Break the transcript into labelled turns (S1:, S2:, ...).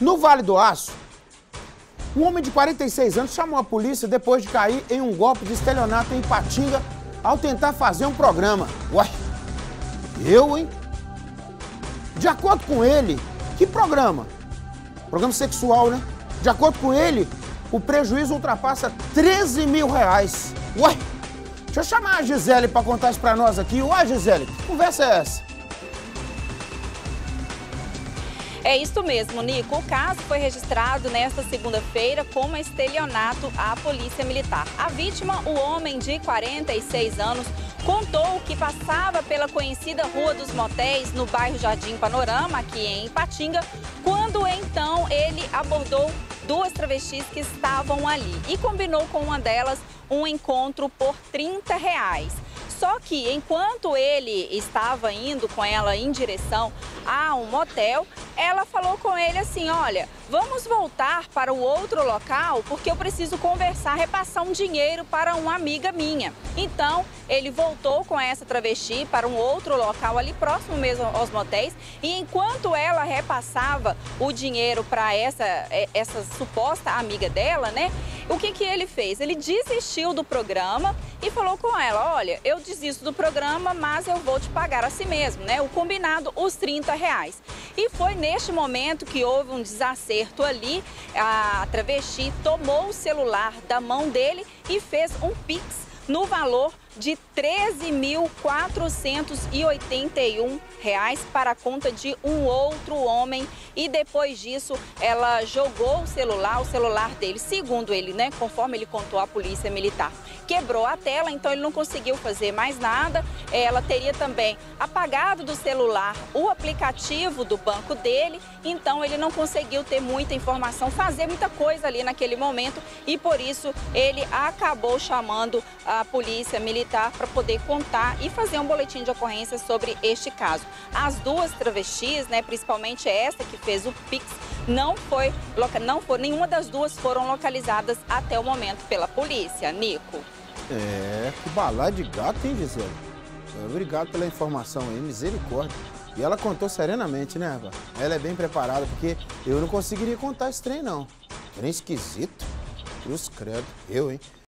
S1: No Vale do Aço, um homem de 46 anos chamou a polícia depois de cair em um golpe de estelionato em Ipatinga ao tentar fazer um programa. Uai, eu, hein? De acordo com ele, que programa? Programa sexual, né? De acordo com ele, o prejuízo ultrapassa 13 mil reais. Uai, deixa eu chamar a Gisele para contar isso para nós aqui. Uai, Gisele, que conversa é essa?
S2: É isso mesmo, Nico. O caso foi registrado nesta segunda-feira como estelionato à Polícia Militar. A vítima, o homem de 46 anos, contou que passava pela conhecida Rua dos Motéis, no bairro Jardim Panorama, aqui em Ipatinga, quando então ele abordou duas travestis que estavam ali e combinou com uma delas um encontro por 30 reais. Só que enquanto ele estava indo com ela em direção a um motel, ela falou com ele assim: Olha, vamos voltar para o outro local porque eu preciso conversar, repassar um dinheiro para uma amiga minha. Então ele voltou com essa travesti para um outro local ali próximo mesmo aos motéis e enquanto ela repassava o dinheiro para essa, é, essa suposta amiga dela, né? O que, que ele fez? Ele desistiu do programa e falou com ela: Olha, eu desisto do programa, mas eu vou te pagar a si mesmo, né? O combinado, os 30 reais. E foi neste momento que houve um desacerto ali. A travesti tomou o celular da mão dele e fez um pix no valor de R$ 13.481 para a conta de um outro homem. E depois disso ela jogou o celular, o celular dele, segundo ele, né, conforme ele contou à polícia militar, quebrou a tela, então ele não conseguiu fazer mais nada. Ela teria também apagado do celular o aplicativo do banco dele, então ele não conseguiu ter muita informação, fazer muita coisa ali naquele momento. E por isso ele acabou chamando a polícia militar para poder contar e fazer um boletim de ocorrência sobre este caso. As duas travestis, né, principalmente esta que fez o Pix, não foi, não foi, nenhuma das duas foram localizadas até o momento pela polícia. Nico.
S1: É, que balada de gato, hein, Gisele? Obrigado pela informação aí, misericórdia. E ela contou serenamente, né, Eva? Ela é bem preparada, porque eu não conseguiria contar esse trem, não. Trem esquisito. Cruz credo. Eu, hein?